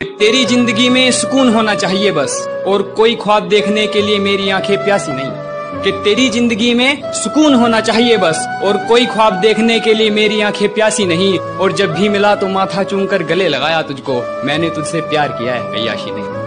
तेरी ज़िंदगी में सुकून होना चाहिए बस। और कोई ख्वाब देखने के लिए मेरी आँखें प्यासी नहीं। कि तेरी ज़िंदगी में सुकून होना चाहिए बस। और कोई ख्वाब देखने के लिए मेरी आँखें प्यासी नहीं। और जब भी मिला तो माथा चूम कर गले लगाया तुझको। मैंने तुझसे प्यार किया है अयाशी नहीं